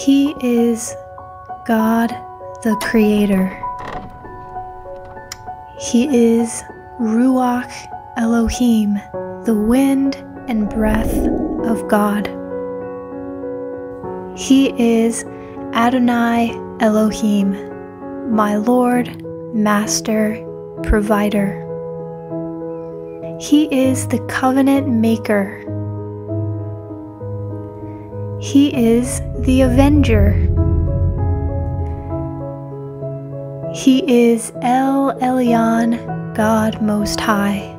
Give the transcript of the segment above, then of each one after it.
He is God the Creator. He is Ruach Elohim, the wind and breath of God. He is Adonai Elohim, my Lord, Master, Provider. He is the covenant maker. He is the avenger. He is El Elyon, God Most High.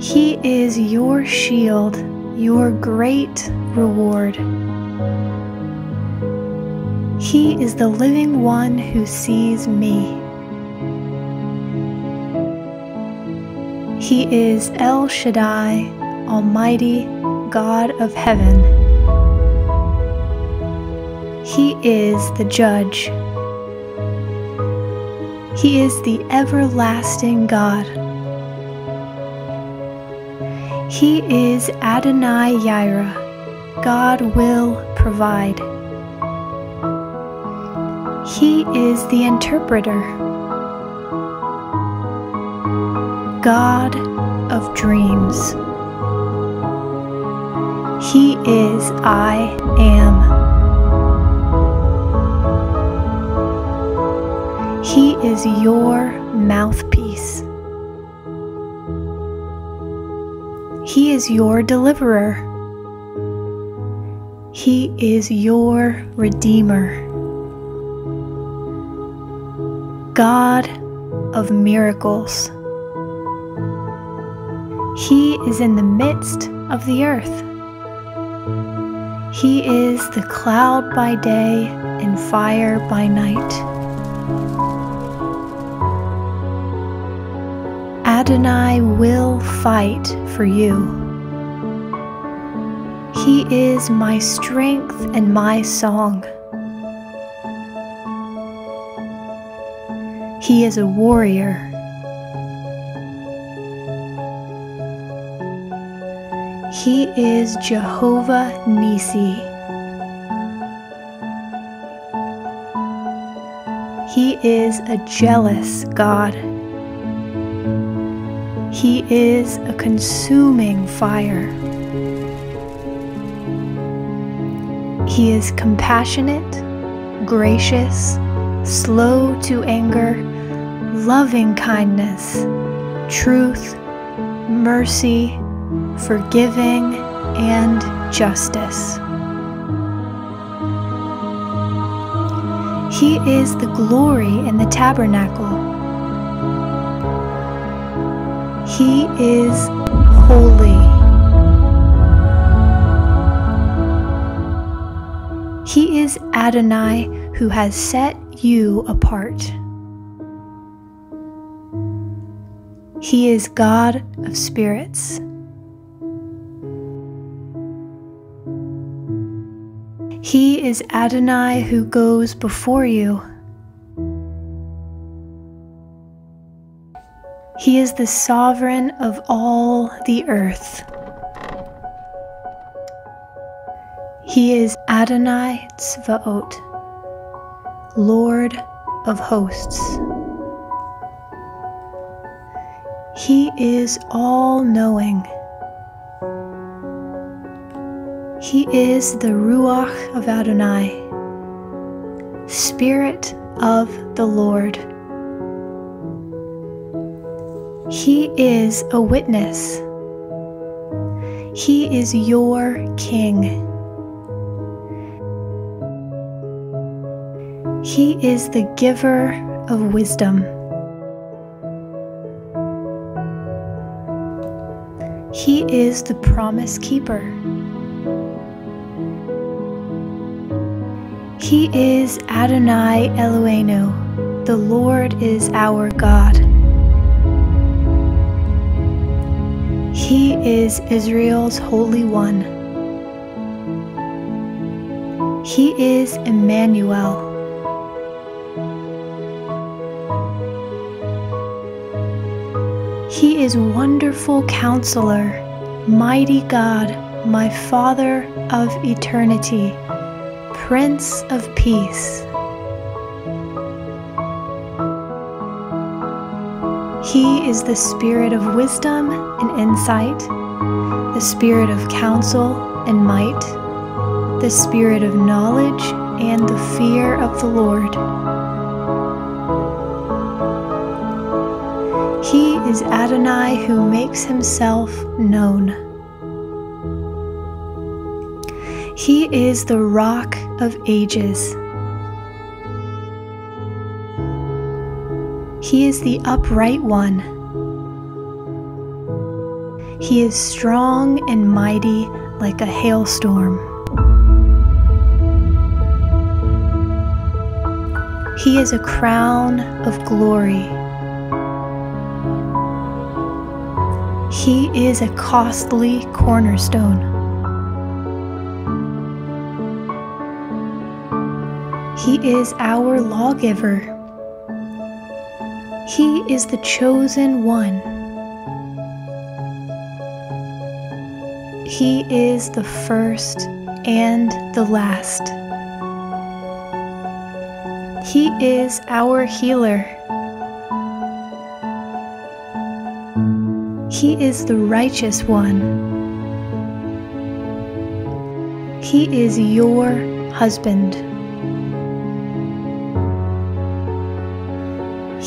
He is your shield, your great reward. He is the living one who sees me. He is El Shaddai, Almighty God of heaven. He is the judge. He is the everlasting God. He is Adonai Yireh. God will provide. He is the interpreter. God of dreams. He is I am. He is your mouthpiece. He is your deliverer. He is your redeemer. God of miracles. He is in the midst of the earth. He is the cloud by day and fire by night. Adonai will fight for you. He is my strength and my song. He is a warrior. He is Jehovah Nisi. He is a jealous God. He is a consuming fire. He is compassionate, gracious, slow to anger, loving kindness, truth, mercy, forgiving, and justice. He is the glory in the tabernacle. He is holy. He is Adonai who has set you apart. He is God of spirits. He is Adonai who goes before you. He is the sovereign of all the earth. He is Adonai Tzvaot, Lord of hosts. He is all knowing. He is the Ruach of Adonai, Spirit of the Lord. He is a witness. He is your King. He is the giver of wisdom. He is the promise keeper. He is Adonai Eloheinu. The Lord is our God. He is Israel's Holy One. He is Emmanuel. He is Wonderful Counselor, Mighty God, my Father of eternity, Prince of Peace. He is the spirit of wisdom and insight, the spirit of counsel and might, the spirit of knowledge and the fear of the Lord. He is Adonai who makes himself known. He is the rock of ages. He is the upright one. He is strong and mighty like a hailstorm. He is a crown of glory. He is a costly cornerstone. He is our lawgiver. He is the chosen one. He is the first and the last. He is our healer. He is the righteous one. He is your husband.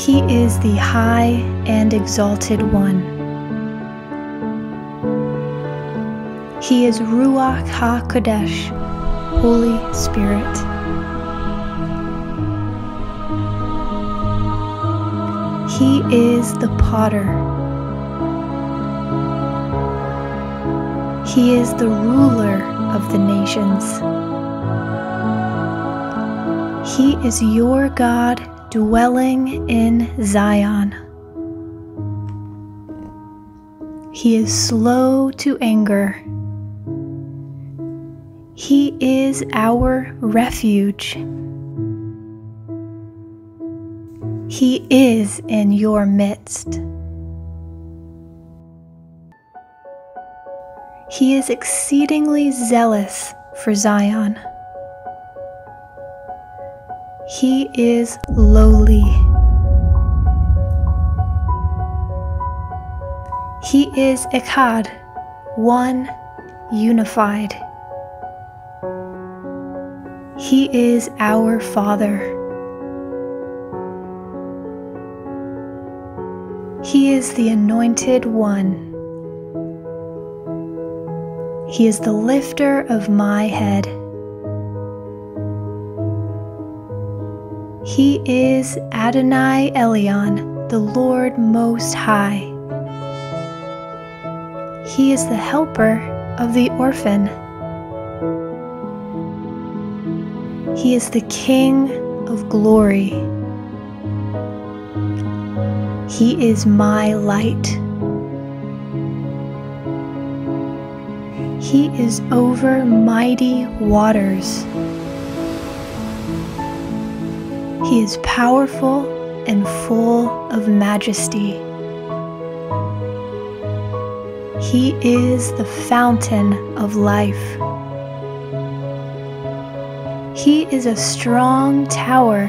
He is the high and exalted one. He is Ruach HaKodesh, Holy Spirit. He is the potter. He is the ruler of the nations. He is your God dwelling in Zion. He is slow to anger. He is our refuge. He is in your midst. He is exceedingly zealous for Zion. He is lowly. He is Echad, one unified. He is our Father. He is the Anointed One. He is the lifter of my head. He is Adonai Elyon, the Lord Most High. He is the helper of the orphan. He is the King of glory. He is my light. He is over mighty waters. He is powerful and full of majesty. He is the fountain of life. He is a strong tower.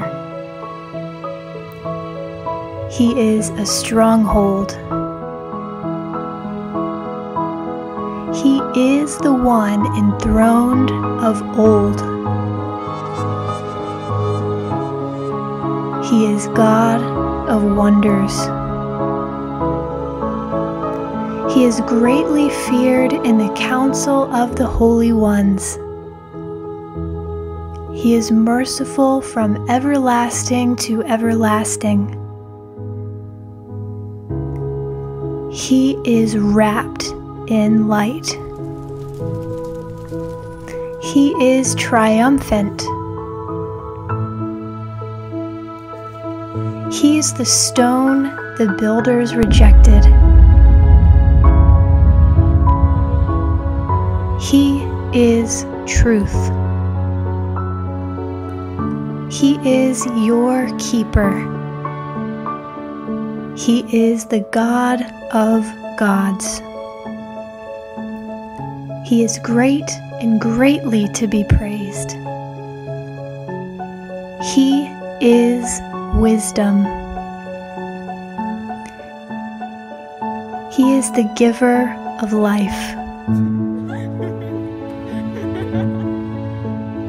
He is a stronghold. He is the one enthroned of old. He is God of wonders. He is greatly feared in the council of the holy ones. He is merciful from everlasting to everlasting. He is wrapped in light. He is triumphant. He is the stone the builders rejected. He is truth. He is your keeper. He is the God of gods. He is great and greatly to be praised. He is wisdom. He is the giver of life.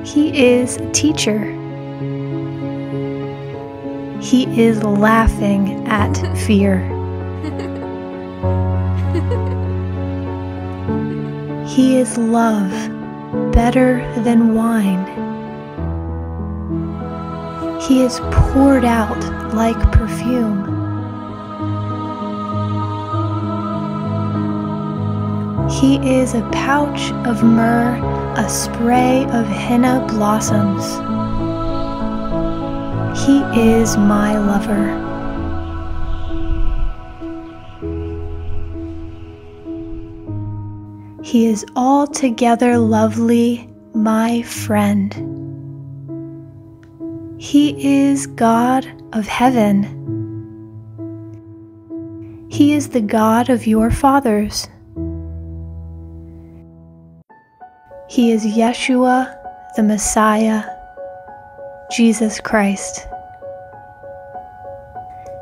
He is a teacher. He is laughing at fear. He is love, better than wine. He is poured out like perfume. He is a pouch of myrrh, a spray of henna blossoms. He is my lover. He is altogether lovely, my friend. He is God of heaven. He is the God of your fathers. He is Yeshua, the Messiah, Jesus Christ.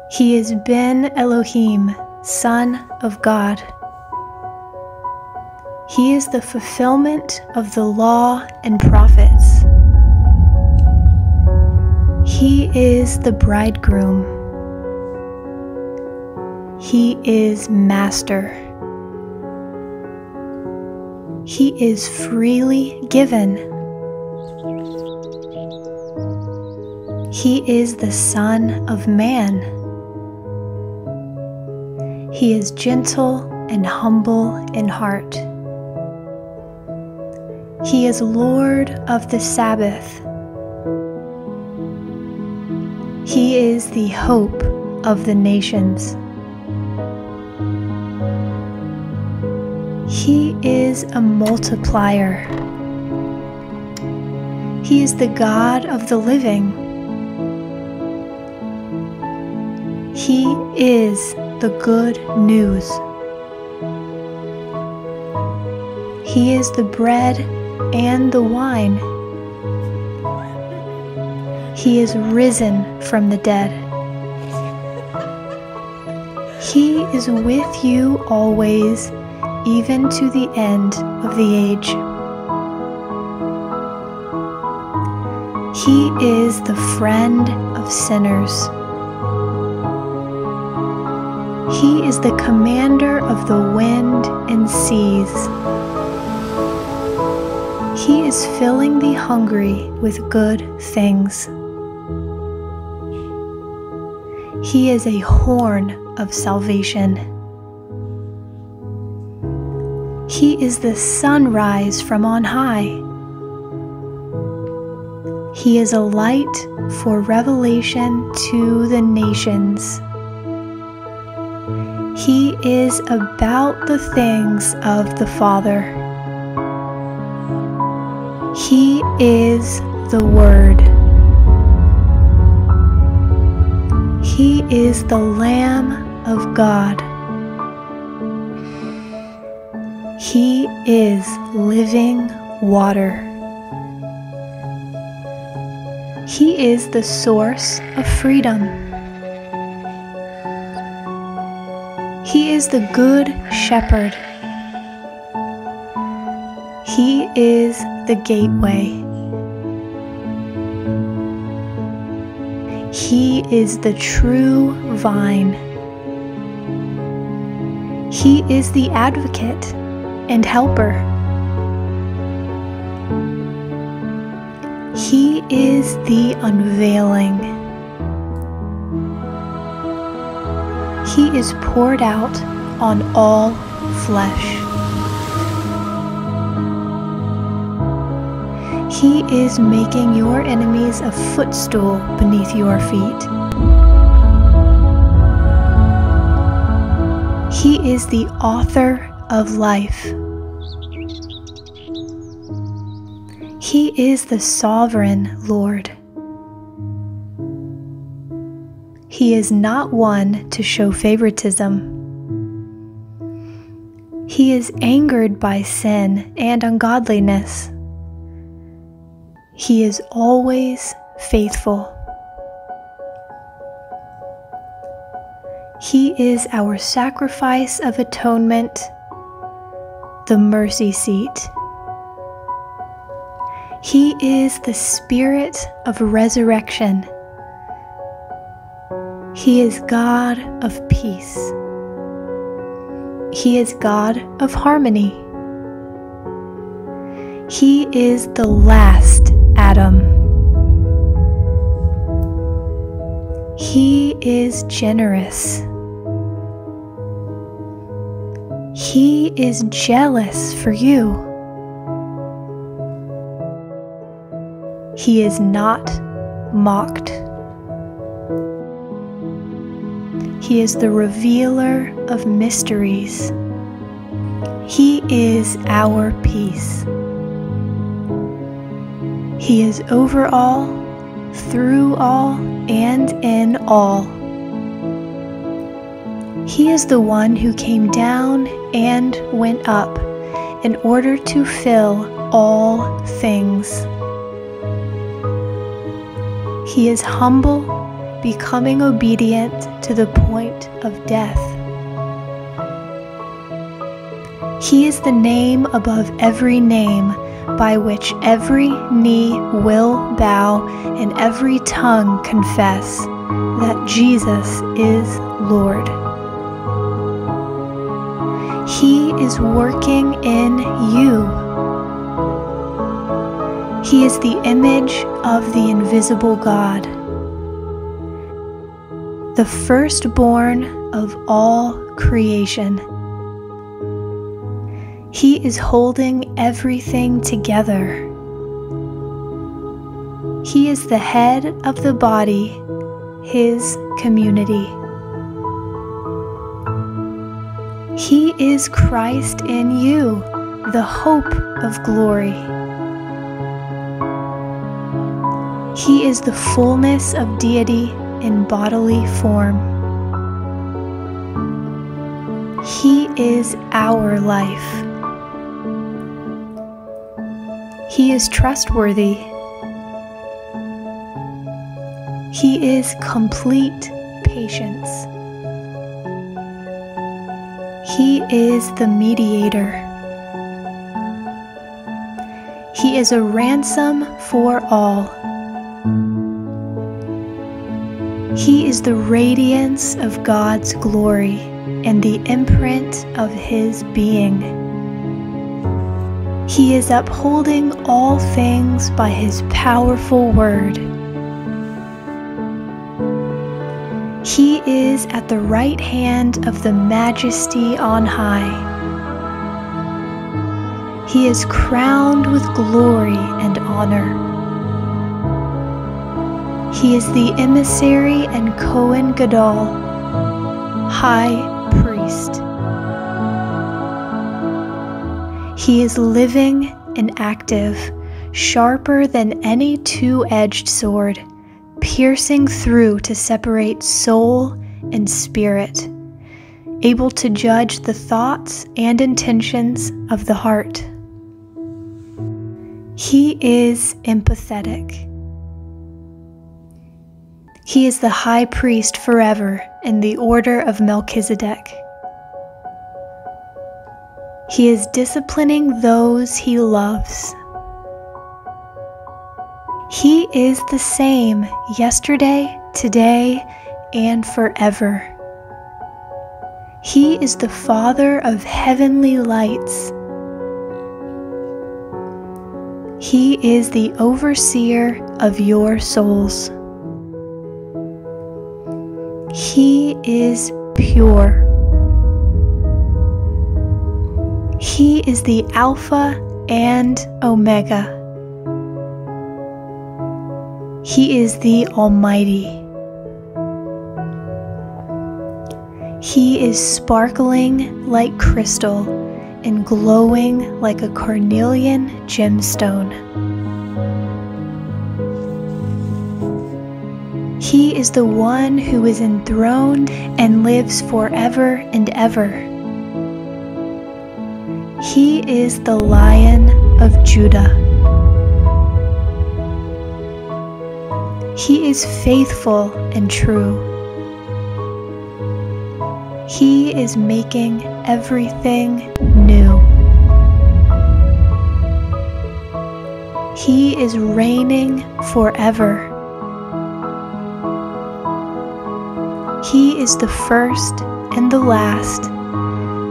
He is Ben Elohim, Son of God. He is the fulfillment of the law and prophets. He is the bridegroom. He is master. He is freely given. He is the Son of Man. He is gentle and humble in heart. He is Lord of the Sabbath. He is the hope of the nations. He is a multiplier. He is the God of the living. He is the good news. He is the bread and the wine. He is risen from the dead. He is with you always, even to the end of the age. He is the friend of sinners. He is the commander of the wind and seas. He is filling the hungry with good things. He is a horn of salvation. He is the sunrise from on high. He is a light for revelation to the nations. He is about the things of the Father. He is the Word. He is the Lamb of God. He is living water. He is the source of freedom. He is the Good Shepherd. He is the gateway. He is the true vine. He is the advocate and helper. He is the unveiling. He is poured out on all flesh. He is making your enemies a footstool beneath your feet. He is the author of life. He is the sovereign Lord. He is not one to show favoritism. He is angered by sin and ungodliness. He is always faithful. He is our sacrifice of atonement, the mercy seat. He is the spirit of resurrection. He is God of peace. He is God of harmony. He is the last Adam. He is generous. He is jealous for you. He is not mocked. He is the revealer of mysteries. He is our peace. He is over all, through all, and in all. He is the one who came down and went up in order to fill all things. He is humble becoming obedient to the point of death. He is the name above every name by which every knee will bow and every tongue confess that Jesus is Lord. He is working in you. He is the image of the invisible God the firstborn of all creation. He is holding everything together. He is the head of the body, his community. He is Christ in you, the hope of glory. He is the fullness of deity in bodily form. He is our life. He is trustworthy. He is complete patience. He is the mediator. He is a ransom for all. He is the radiance of God's glory and the imprint of His being. He is upholding all things by His powerful word. He is at the right hand of the majesty on high. He is crowned with glory and honor. He is the emissary and Cohen Gadol, High Priest. He is living and active, sharper than any two edged sword, piercing through to separate soul and spirit, able to judge the thoughts and intentions of the heart. He is empathetic he is the high priest forever in the order of Melchizedek. He is disciplining those he loves. He is the same yesterday, today, and forever. He is the Father of heavenly lights. He is the overseer of your souls. He is pure. He is the Alpha and Omega. He is the Almighty. He is sparkling like crystal and glowing like a carnelian gemstone. He is the one who is enthroned and lives forever and ever. He is the Lion of Judah. He is faithful and true. He is making everything new. He is reigning forever. He is the first and the last,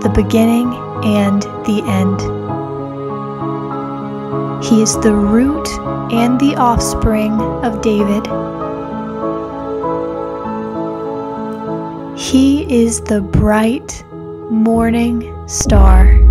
the beginning and the end. He is the root and the offspring of David. He is the bright morning star.